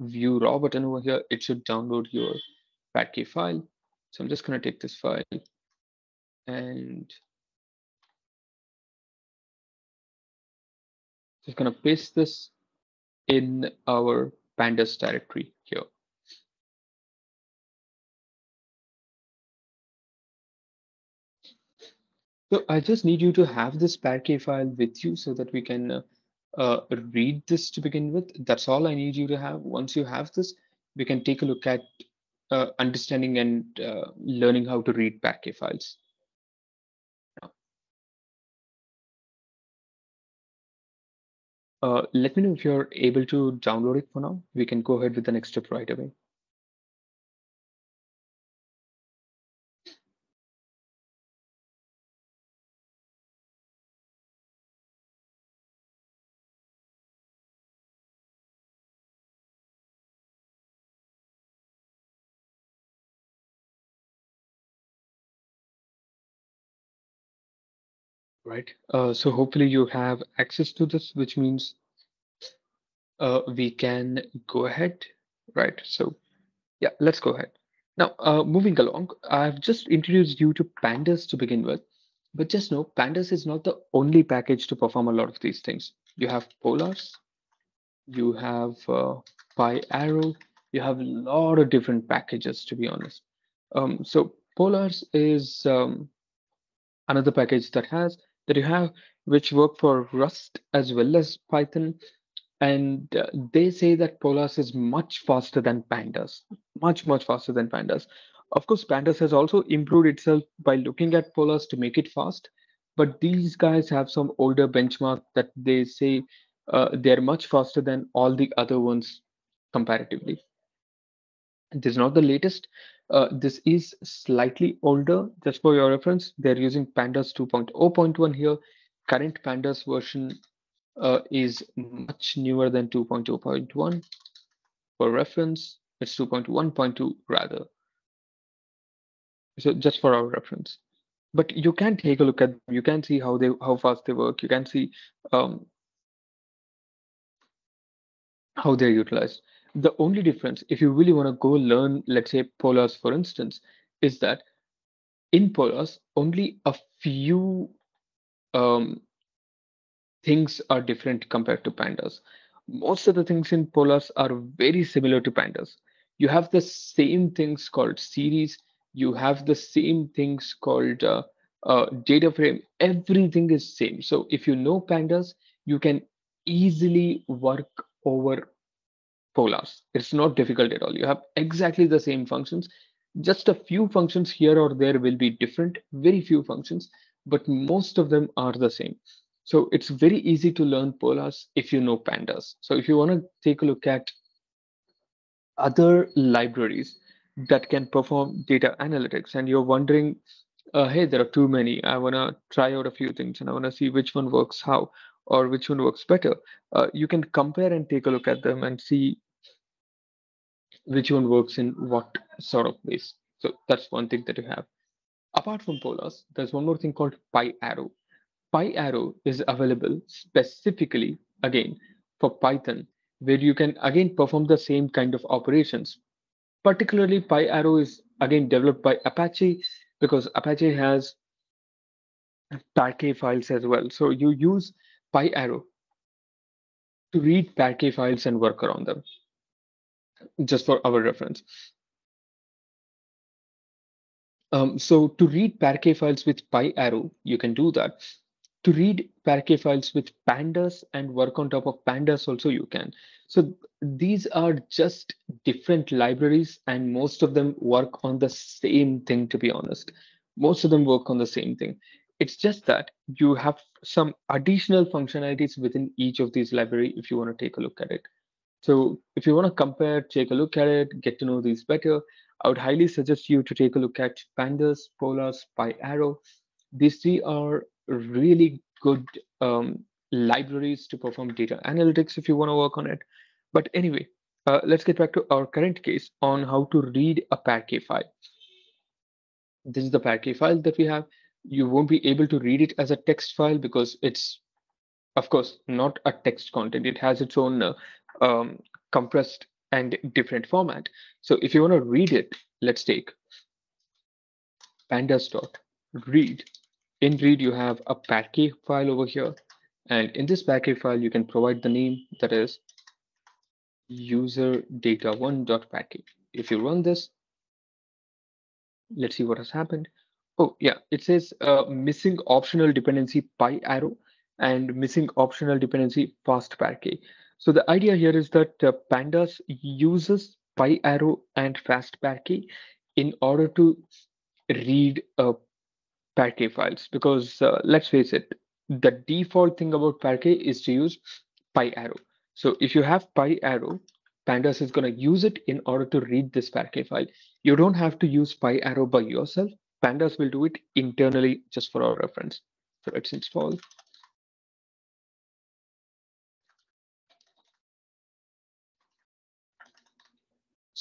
view raw button over here, it should download your Parquet file. So I'm just going to take this file and just going to paste this in our pandas directory here. So I just need you to have this Parquet file with you so that we can uh, uh, read this to begin with. That's all I need you to have. Once you have this, we can take a look at uh, understanding and uh, learning how to read Parquet files. Uh, let me know if you're able to download it for now. We can go ahead with the next step right away. Right? Uh, so hopefully you have access to this, which means uh, we can go ahead, right? So yeah, let's go ahead. Now, uh, moving along, I've just introduced you to Pandas to begin with, but just know Pandas is not the only package to perform a lot of these things. You have Polars, you have uh, PyArrow, you have a lot of different packages, to be honest. Um, so Polars is um, another package that has that you have, which work for Rust as well as Python. And uh, they say that Polars is much faster than Pandas, much, much faster than Pandas. Of course, Pandas has also improved itself by looking at Polars to make it fast. But these guys have some older benchmark that they say uh, they're much faster than all the other ones comparatively. This is not the latest. Uh, this is slightly older, just for your reference. They're using Pandas 2.0.1 here. Current Pandas version uh, is much newer than 2.0.1. For reference, it's 2.1.2 rather. So just for our reference. But you can take a look at, you can see how they how fast they work. You can see um, how they're utilized the only difference, if you really want to go learn, let's say polars, for instance, is that in polars, only a few um, things are different compared to pandas. Most of the things in polars are very similar to pandas. You have the same things called series. You have the same things called uh, uh, data frame. Everything is same. So if you know pandas, you can easily work over polars. It's not difficult at all. You have exactly the same functions. Just a few functions here or there will be different, very few functions, but most of them are the same. So it's very easy to learn polars if you know pandas. So if you want to take a look at other libraries that can perform data analytics and you're wondering, uh, hey, there are too many. I want to try out a few things and I want to see which one works how or which one works better. Uh, you can compare and take a look at them and see which one works in what sort of ways. So that's one thing that you have. Apart from Polars, there's one more thing called PyArrow. PyArrow is available specifically, again, for Python, where you can again perform the same kind of operations. Particularly, PyArrow is again developed by Apache because Apache has Parquet files as well. So you use PyArrow to read Parquet files and work around them just for our reference. Um, so to read Parquet files with PyArrow, you can do that. To read Parquet files with pandas and work on top of pandas also you can. So these are just different libraries and most of them work on the same thing, to be honest. Most of them work on the same thing. It's just that you have some additional functionalities within each of these library if you want to take a look at it. So if you want to compare, take a look at it, get to know these better, I would highly suggest you to take a look at Pandas, Polars, PyArrow. These three are really good um, libraries to perform data analytics if you want to work on it. But anyway, uh, let's get back to our current case on how to read a Parquet file. This is the Parquet file that we have. You won't be able to read it as a text file because it's, of course, not a text content. It has its own uh, um, compressed and different format. So if you want to read it, let's take pandas dot read. In read, you have a Parquet file over here. And in this Parquet file, you can provide the name that is user data1.parquet. If you run this, let's see what has happened. Oh, yeah, it says uh, missing optional dependency PyArrow and missing optional dependency fast Parquet. So the idea here is that uh, Pandas uses PyArrow and fast Parquet in order to read uh, Parquet files because uh, let's face it, the default thing about Parquet is to use PyArrow. So if you have PyArrow, Pandas is going to use it in order to read this Parquet file. You don't have to use PyArrow by yourself. Pandas will do it internally just for our reference. So let's install.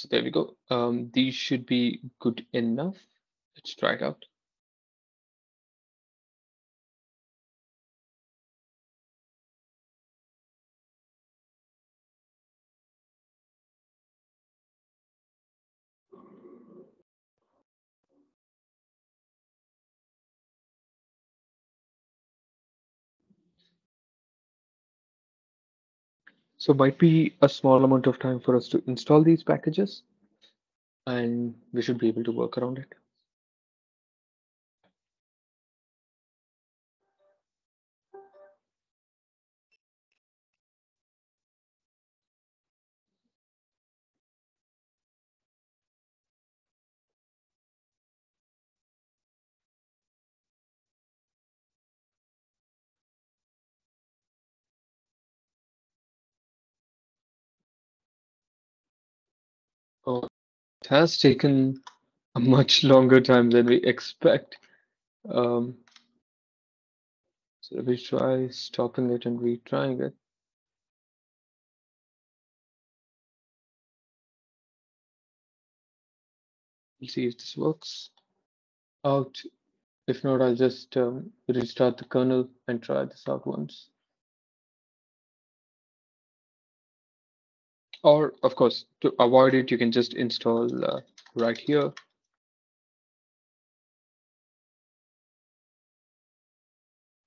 So there we go. Um, these should be good enough. Let's try it out. So might be a small amount of time for us to install these packages and we should be able to work around it. Oh, it has taken a much longer time than we expect. Um, so let me try stopping it and retrying it. We'll see if this works out. If not, I'll just um, restart the kernel and try this out once. Or of course, to avoid it, you can just install uh, right here.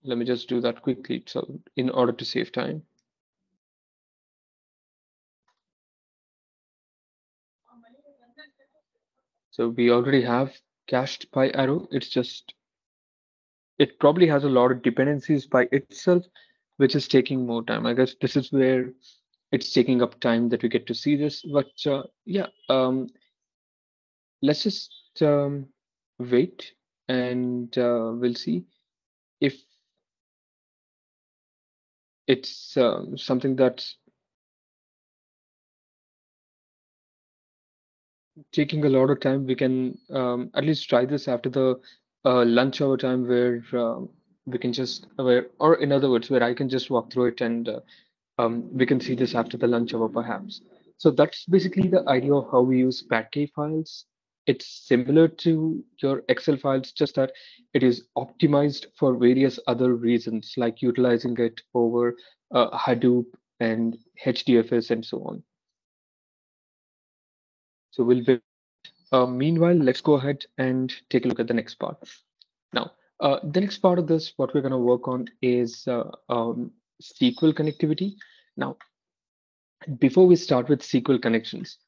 Let me just do that quickly. So in order to save time. So we already have cached PyArrow. It's just, it probably has a lot of dependencies by itself, which is taking more time. I guess this is where it's taking up time that we get to see this. But uh, yeah, um, let's just um, wait and uh, we'll see if it's uh, something that's taking a lot of time. We can um, at least try this after the uh, lunch hour time where um, we can just, where, or in other words, where I can just walk through it and uh, um, we can see this after the lunch hour perhaps. So that's basically the idea of how we use Parquet files. It's similar to your Excel files, just that it is optimized for various other reasons, like utilizing it over uh, Hadoop and HDFS and so on. So we'll be, uh, meanwhile, let's go ahead and take a look at the next part. Now, uh, the next part of this, what we're going to work on is uh, um, SQL connectivity. Now, before we start with SQL connections,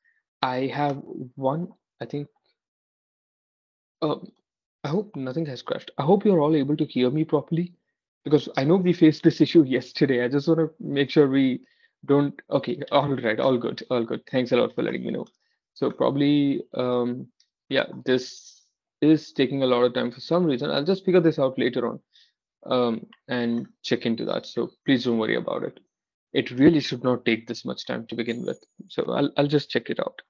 I have one, I think, uh, I hope nothing has crashed. I hope you're all able to hear me properly because I know we faced this issue yesterday. I just want to make sure we don't, okay, all right, all good, all good. Thanks a lot for letting me know. So probably, um, yeah, this is taking a lot of time for some reason. I'll just figure this out later on um, and check into that. So please don't worry about it. It really should not take this much time to begin with. So I'll, I'll just check it out.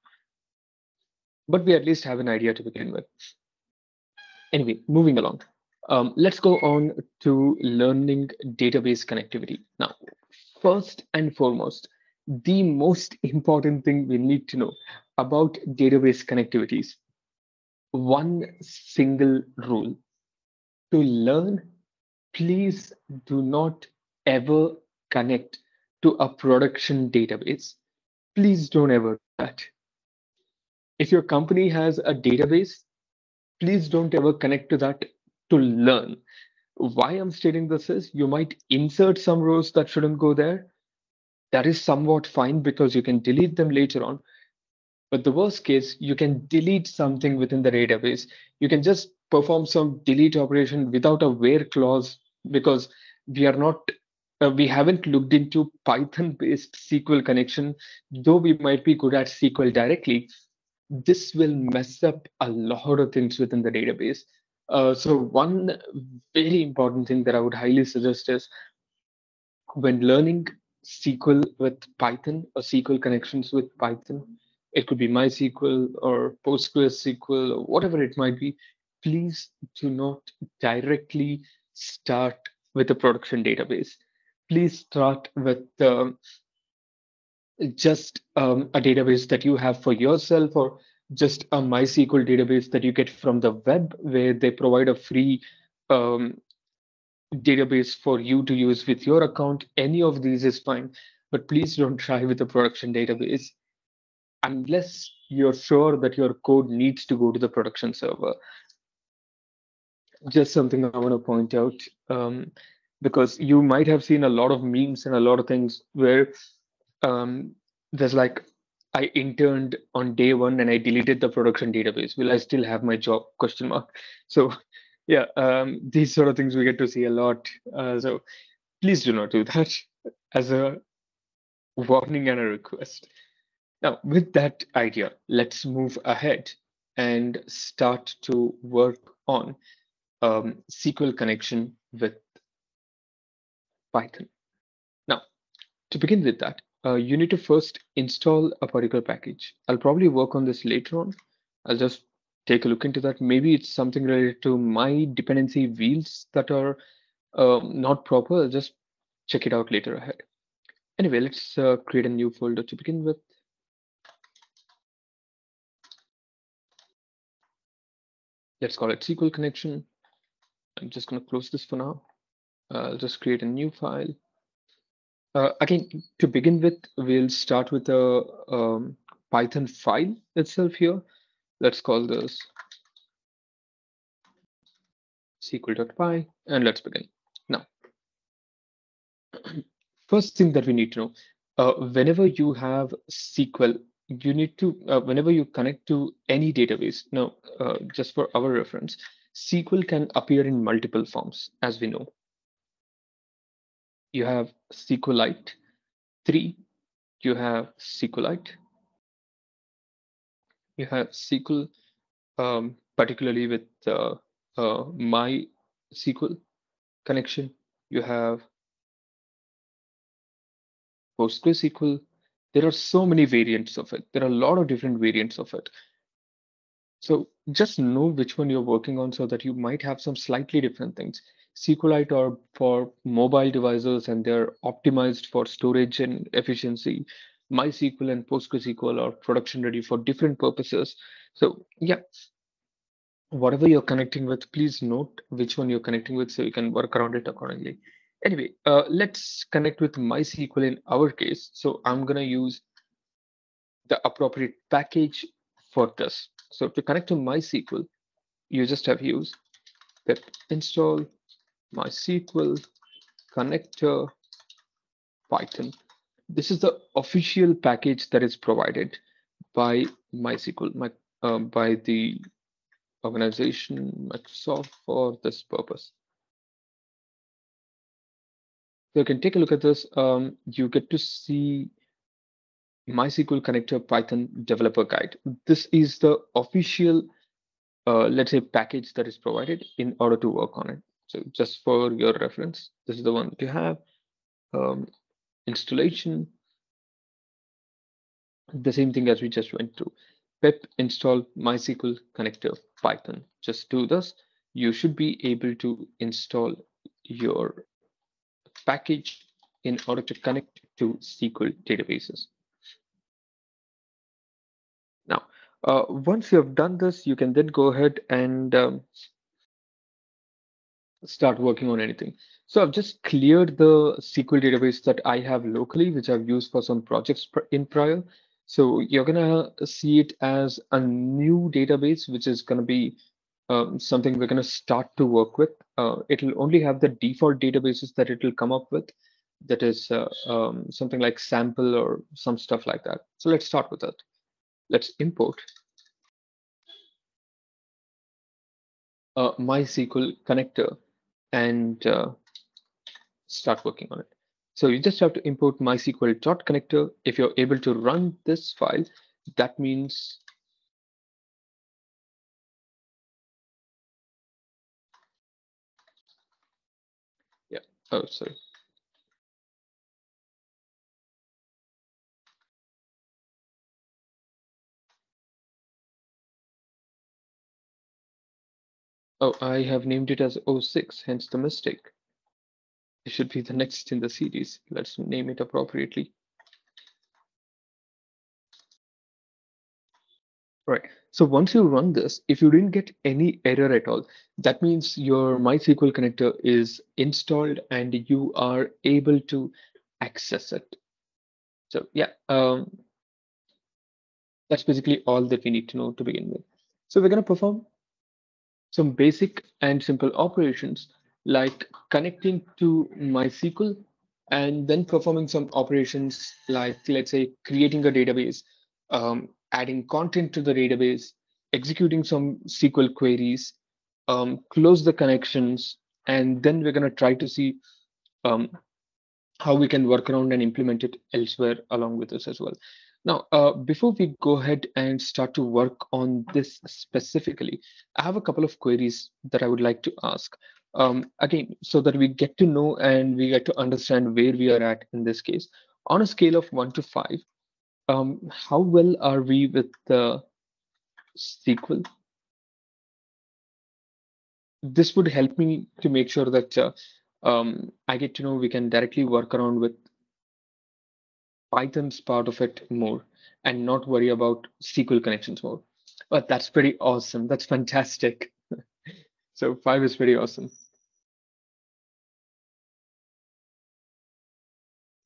But we at least have an idea to begin with. Anyway, moving along. Um, let's go on to learning database connectivity. Now, first and foremost, the most important thing we need to know about database connectivities. One single rule. To learn please do not ever connect to a production database. Please don't ever do that. If your company has a database, please don't ever connect to that to learn. Why I'm stating this is you might insert some rows that shouldn't go there. That is somewhat fine because you can delete them later on. But the worst case, you can delete something within the database. You can just perform some delete operation without a where clause because we are not uh, we haven't looked into Python based SQL connection, though we might be good at SQL directly. This will mess up a lot of things within the database. Uh, so one very important thing that I would highly suggest is when learning SQL with Python or SQL connections with Python, it could be MySQL or PostgreSQL or whatever it might be, please do not directly start with a production database. Please start with um, just um, a database that you have for yourself or just a MySQL database that you get from the web where they provide a free um, database for you to use with your account. Any of these is fine, but please don't try with a production database unless you're sure that your code needs to go to the production server just something I want to point out um, because you might have seen a lot of memes and a lot of things where um, there's like I interned on day one and I deleted the production database. Will I still have my job? Question mark. So yeah, um, these sort of things we get to see a lot. Uh, so please do not do that as a warning and a request. Now, with that idea, let's move ahead and start to work on um, SQL connection with Python. Now, to begin with that, uh, you need to first install a particular package. I'll probably work on this later on. I'll just take a look into that. Maybe it's something related to my dependency wheels that are um, not proper. I'll just check it out later ahead. Anyway, let's uh, create a new folder to begin with. Let's call it SQL connection. I'm just going to close this for now. Uh, I'll just create a new file. Uh, again, to begin with, we'll start with a um, Python file itself here. Let's call this SQL.py and let's begin. Now, first thing that we need to know, uh, whenever you have SQL, you need to, uh, whenever you connect to any database, now, uh, just for our reference, SQL can appear in multiple forms, as we know. You have SQLite 3, you have SQLite, you have SQL, um, particularly with uh, uh, MySQL connection. You have PostgreSQL. There are so many variants of it. There are a lot of different variants of it. So just know which one you're working on so that you might have some slightly different things. SQLite are for mobile devices and they're optimized for storage and efficiency. MySQL and PostgreSQL are production ready for different purposes. So yeah, whatever you're connecting with, please note which one you're connecting with so you can work around it accordingly. Anyway, uh, let's connect with MySQL in our case. So I'm going to use the appropriate package for this. So to connect to MySQL, you just have use pip install MySQL connector Python. This is the official package that is provided by MySQL, my, uh, by the organization Microsoft for this purpose. So you can take a look at this. Um, you get to see MySQL connector Python developer guide. This is the official, uh, let's say, package that is provided in order to work on it. So just for your reference, this is the one that you have. Um, installation, the same thing as we just went through. pip install MySQL connector Python. Just do this. You should be able to install your package in order to connect to SQL databases. Uh, once you have done this, you can then go ahead and um, start working on anything. So I've just cleared the SQL database that I have locally, which I've used for some projects in prior. So you're gonna see it as a new database, which is gonna be um, something we're gonna start to work with. Uh, it'll only have the default databases that it'll come up with. That is uh, um, something like sample or some stuff like that. So let's start with that. Let's import a MySQL connector and uh, start working on it. So you just have to import MySQL.connector. If you're able to run this file, that means yeah. Oh, sorry. Oh, I have named it as 06, hence the mistake. It should be the next in the series. Let's name it appropriately. Right. So once you run this, if you didn't get any error at all, that means your MySQL connector is installed and you are able to access it. So yeah, um, that's basically all that we need to know to begin with. So we're going to perform some basic and simple operations like connecting to MySQL and then performing some operations like, let's say, creating a database, um, adding content to the database, executing some SQL queries, um, close the connections, and then we're going to try to see um, how we can work around and implement it elsewhere along with this as well. Now, uh, before we go ahead and start to work on this specifically, I have a couple of queries that I would like to ask. Um, again, so that we get to know and we get to understand where we are at in this case. On a scale of one to five, um, how well are we with the SQL? This would help me to make sure that uh, um, I get to know we can directly work around with Python's part of it more and not worry about SQL connections more. But that's pretty awesome. That's fantastic. so five is pretty awesome.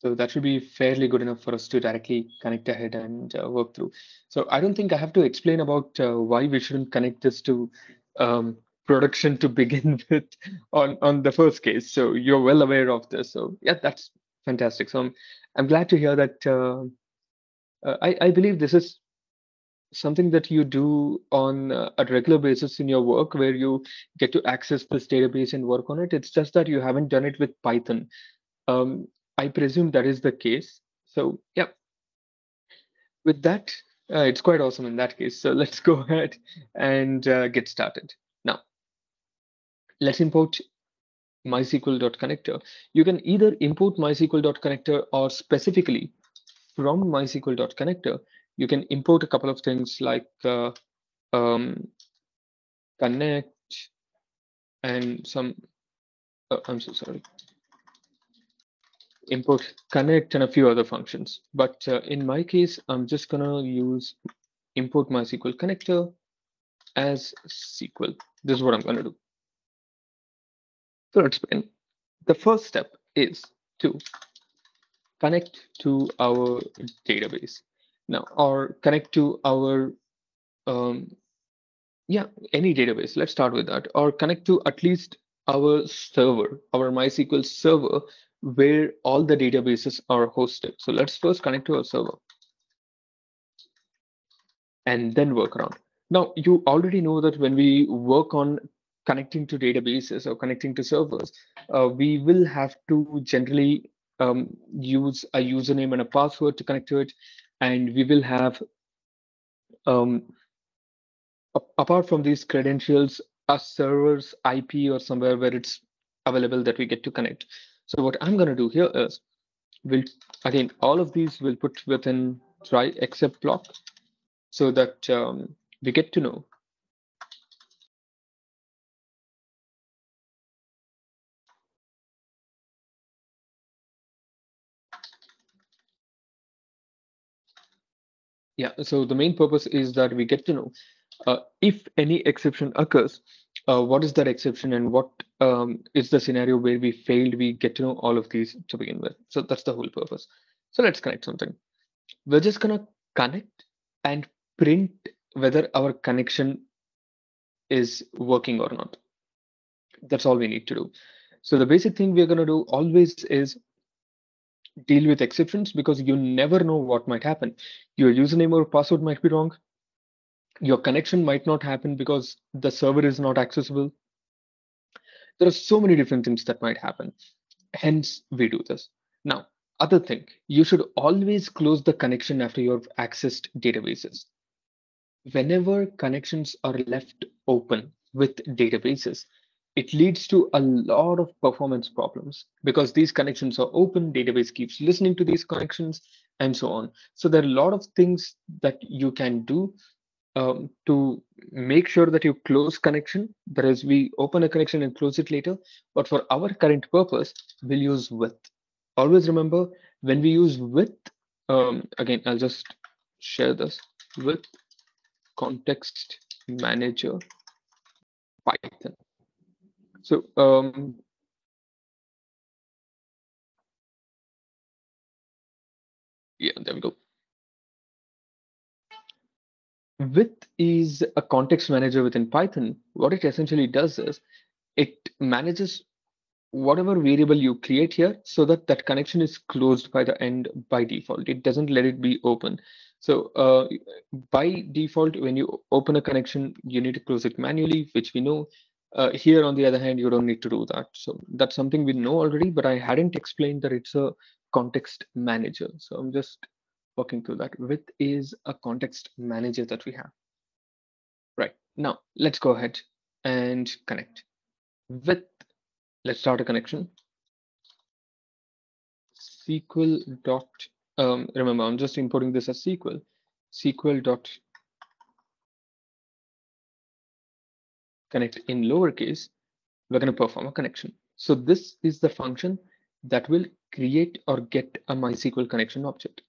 So that should be fairly good enough for us to directly connect ahead and uh, work through. So I don't think I have to explain about uh, why we shouldn't connect this to um, production to begin with on, on the first case. So you're well aware of this. So yeah, that's fantastic. So I'm, I'm glad to hear that. Uh, uh, I, I believe this is something that you do on uh, a regular basis in your work where you get to access this database and work on it. It's just that you haven't done it with Python. Um, I presume that is the case. So yeah, with that, uh, it's quite awesome in that case. So let's go ahead and uh, get started. Now, let's import MySQL.connector. You can either import MySQL.connector or specifically from MySQL.connector, you can import a couple of things like uh, um, connect and some, oh, I'm so sorry, import connect and a few other functions. But uh, in my case, I'm just gonna use import MySQL connector as SQL. This is what I'm gonna do. So let's begin. The first step is to connect to our database. Now or connect to our um, yeah any database. Let's start with that. Or connect to at least our server our mysql server where all the databases are hosted. So let's first connect to our server and then work around. Now you already know that when we work on connecting to databases or connecting to servers uh, we will have to generally um, use a username and a password to connect to it. And we will have, um, apart from these credentials, a server's IP or somewhere where it's available that we get to connect. So what I'm going to do here is, we'll again, all of these will put within try except block so that um, we get to know Yeah, so the main purpose is that we get to know uh, if any exception occurs, uh, what is that exception and what um, is the scenario where we failed, we get to know all of these to begin with. So that's the whole purpose. So let's connect something. We're just gonna connect and print whether our connection is working or not. That's all we need to do. So the basic thing we're going to do always is deal with exceptions because you never know what might happen. Your username or password might be wrong. Your connection might not happen because the server is not accessible. There are so many different things that might happen. Hence, we do this. Now, other thing, you should always close the connection after you've accessed databases. Whenever connections are left open with databases, it leads to a lot of performance problems because these connections are open, database keeps listening to these connections and so on. So there are a lot of things that you can do um, to make sure that you close connection. That is, we open a connection and close it later. But for our current purpose, we'll use with. Always remember when we use with, um, again, I'll just share this with context manager Python. So um, yeah, there we go. With is a context manager within Python. What it essentially does is it manages whatever variable you create here so that that connection is closed by the end by default. It doesn't let it be open. So uh, by default, when you open a connection, you need to close it manually, which we know. Uh, here, on the other hand, you don't need to do that. So that's something we know already, but I hadn't explained that it's a context manager. So I'm just working through that. With is a context manager that we have. Right, now let's go ahead and connect. With, let's start a connection. SQL dot, um, remember, I'm just importing this as SQL. SQL dot connect in lowercase, we're going to perform a connection. So this is the function that will create or get a MySQL connection object.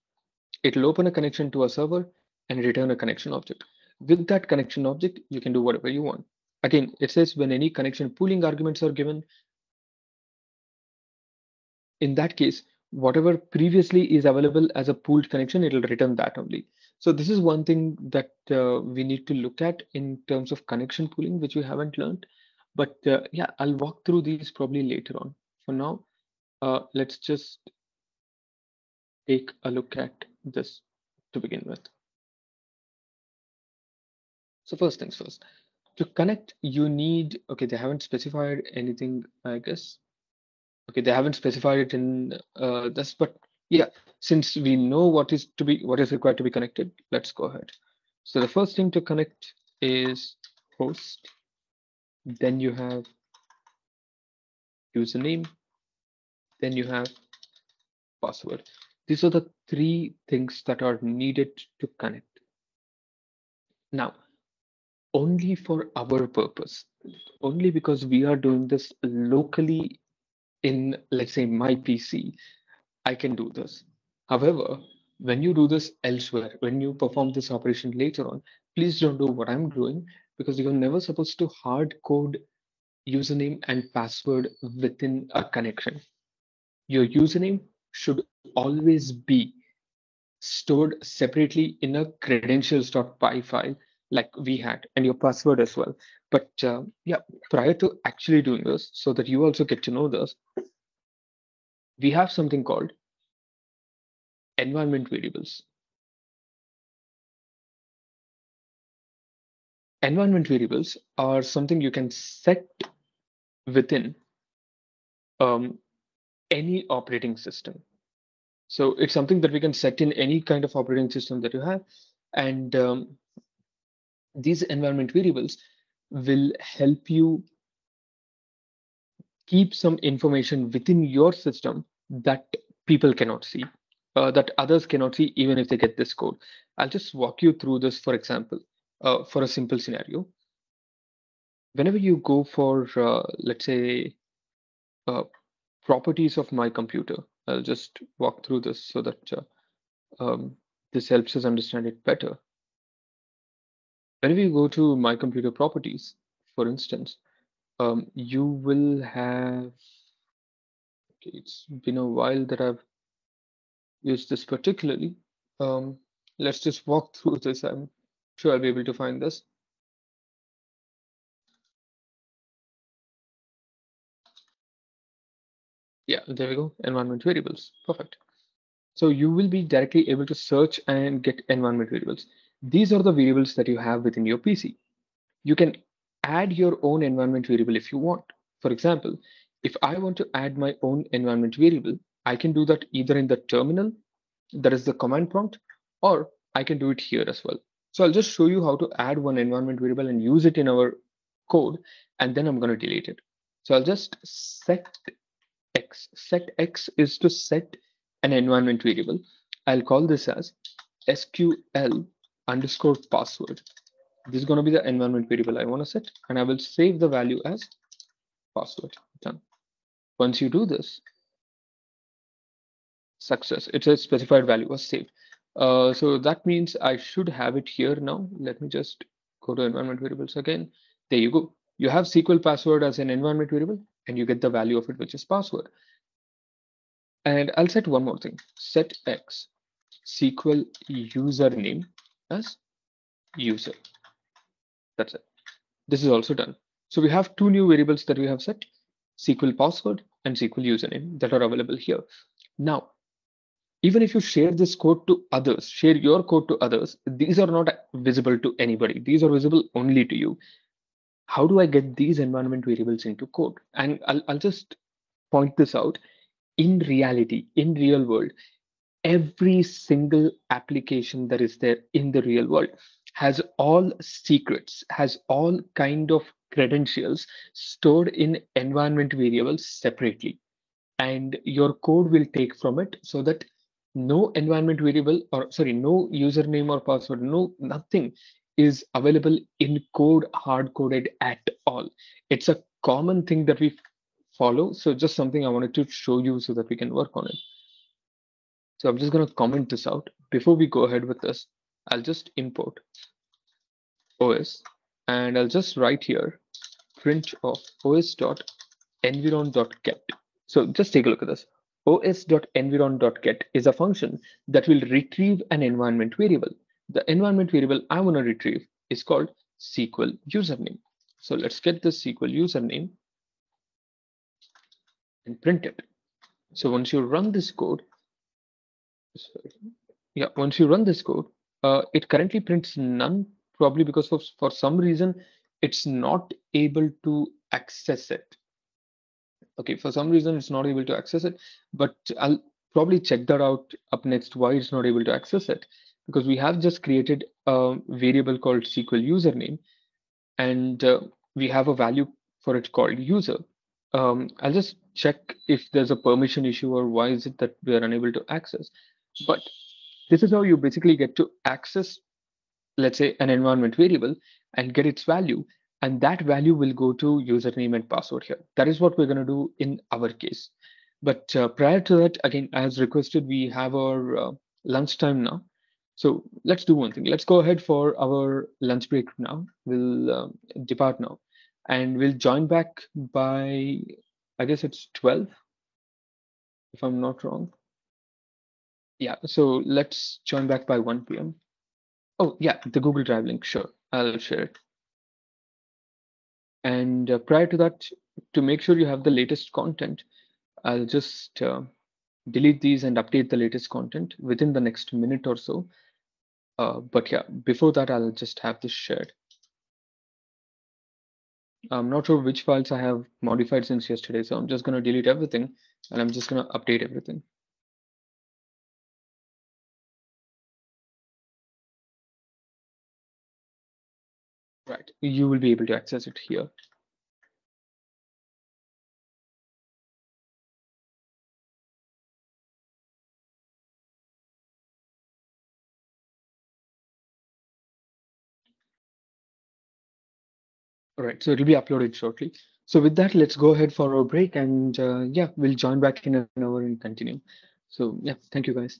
It'll open a connection to a server and return a connection object. With that connection object, you can do whatever you want. Again, it says when any connection pooling arguments are given, in that case, whatever previously is available as a pooled connection, it'll return that only. So this is one thing that uh, we need to look at in terms of connection pooling, which we haven't learned. But uh, yeah, I'll walk through these probably later on. For now, uh, let's just take a look at this to begin with. So first things first, to connect, you need, okay, they haven't specified anything, I guess. Okay, they haven't specified it in uh, this, but yeah, since we know what is to be what is required to be connected, let's go ahead. So the first thing to connect is host. Then you have username. Then you have password. These are the three things that are needed to connect. Now, only for our purpose, only because we are doing this locally in, let's say, my PC, I can do this. However, when you do this elsewhere, when you perform this operation later on, please don't do what I'm doing because you're never supposed to hard code username and password within a connection. Your username should always be stored separately in a credentials.py file like we had and your password as well. But uh, yeah, prior to actually doing this, so that you also get to know this, we have something called environment variables. Environment variables are something you can set within um, any operating system. So it's something that we can set in any kind of operating system that you have. And um, these environment variables will help you keep some information within your system that people cannot see, uh, that others cannot see, even if they get this code. I'll just walk you through this, for example, uh, for a simple scenario. Whenever you go for, uh, let's say, uh, properties of my computer, I'll just walk through this so that uh, um, this helps us understand it better. Whenever you go to my computer properties, for instance, um, you will have, okay, it's been a while that I've used this particularly. Um, let's just walk through this. I'm sure I'll be able to find this. Yeah, there we go. Environment variables. Perfect. So you will be directly able to search and get environment variables. These are the variables that you have within your PC. You can add your own environment variable if you want. For example, if I want to add my own environment variable, I can do that either in the terminal, that is the command prompt, or I can do it here as well. So I'll just show you how to add one environment variable and use it in our code, and then I'm going to delete it. So I'll just set x. Set x is to set an environment variable. I'll call this as SQL underscore password. This is going to be the environment variable I want to set, and I will save the value as password. Done. Once you do this, success, it's a specified value was saved. Uh, so that means I should have it here now. Let me just go to environment variables again. There you go. You have SQL password as an environment variable and you get the value of it, which is password. And I'll set one more thing, set X SQL username as user. That's it. This is also done. So we have two new variables that we have set, SQL password and SQL username that are available here. Now, even if you share this code to others, share your code to others, these are not visible to anybody. These are visible only to you. How do I get these environment variables into code? And I'll, I'll just point this out. In reality, in real world, every single application that is there in the real world has all secrets, has all kind of credentials stored in environment variables separately. And your code will take from it so that no environment variable or sorry, no username or password, no nothing is available in code hard coded at all. It's a common thing that we follow. So just something I wanted to show you so that we can work on it. So I'm just going to comment this out. Before we go ahead with this, I'll just import OS and I'll just write here print of os.environ.get. So just take a look at this os.environ.get is a function that will retrieve an environment variable. The environment variable I want to retrieve is called SQL username. So let's get the SQL username and print it. So once you run this code, sorry, yeah, once you run this code, uh, it currently prints none, probably because of, for some reason, it's not able to access it. Okay for some reason it's not able to access it but i'll probably check that out up next why it's not able to access it. Because we have just created a variable called sql username and uh, we have a value for it called user. Um, i'll just check if there's a permission issue or why is it that we are unable to access. But this is how you basically get to access let's say an environment variable and get its value and that value will go to username and password here. That is what we're going to do in our case. But uh, prior to that, again, as requested, we have our uh, lunchtime now. So let's do one thing. Let's go ahead for our lunch break now. We'll uh, depart now and we'll join back by, I guess it's 12, if I'm not wrong. Yeah, so let's join back by 1 p.m. Oh, yeah, the Google Drive link. Sure, I'll share it. And uh, prior to that, to make sure you have the latest content, I'll just uh, delete these and update the latest content within the next minute or so. Uh, but yeah, before that, I'll just have this shared. I'm not sure which files I have modified since yesterday, so I'm just going to delete everything and I'm just going to update everything. You will be able to access it here. All right, so it'll be uploaded shortly. So with that, let's go ahead for our break and uh, yeah, we'll join back in an hour and continue. So yeah, thank you guys.